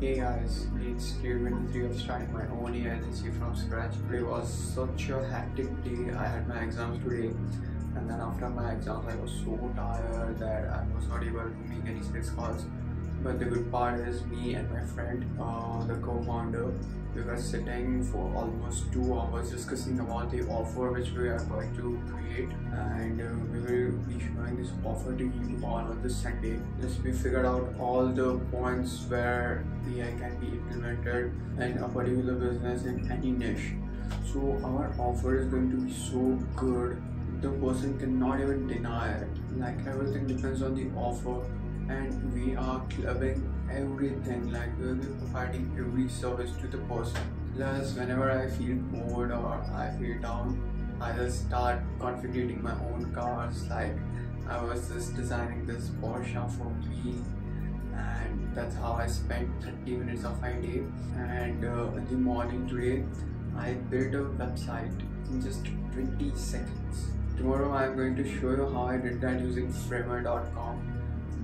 Hey guys, it's day 23 of starting my own AI agency from scratch. Today was such a hectic day. I had my exams today, and then after my exams, I was so tired that I was not able to make any sales calls. But the good part is, me and my friend, uh, the co founder, we were sitting for almost two hours discussing about the offer which we are going to create, and uh, be this offer to you all on this Sunday. Just we figured out all the points where the AI can be implemented in a particular business in any niche. So our offer is going to be so good the person cannot even deny it. Like everything depends on the offer and we are clubbing everything like we'll be providing every service to the person plus whenever i feel bored or i feel down i just start configuring my own cars like i was just designing this porsche for me and that's how i spent 30 minutes of my day. And uh, in the morning today i built a website in just 20 seconds. Tomorrow i'm going to show you how i did that using framer.com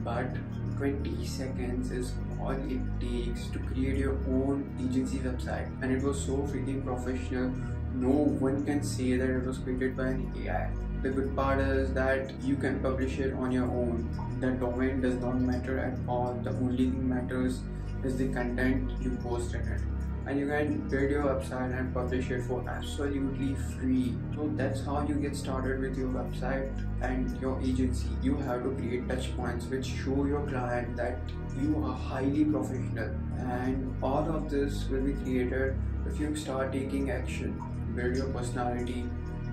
but 20 seconds is all it takes to create your own agency website. And it was so freaking professional. No one can say that it was created by an AI. The good part is that you can publish it on your own. The domain does not matter at all. The only thing matters is the content you post in it. And you can build your website and publish it for absolutely free. So that's how you get started with your website and your agency. You have to create touch points which show your client that you are highly professional. And all of this will be created if you start taking action. Build your personality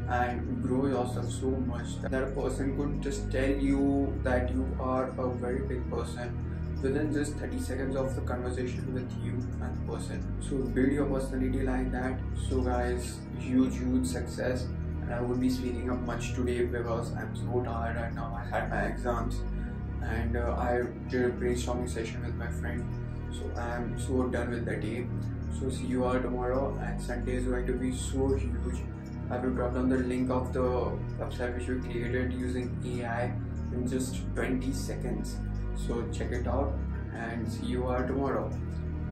and grow yourself so much that a person could just tell you that you are a very big person within just 30 seconds of the conversation with you and the person. So build your personality like that. So guys, huge, huge success. And I would be speaking up much today because I'm so tired right now. I had my exams and uh, I did a brainstorming session with my friend. So I'm so done with the day. So see you all tomorrow and Sunday is going to be so huge. I will drop down the link of the website which we created using AI in just 20 seconds? So check it out and see you all tomorrow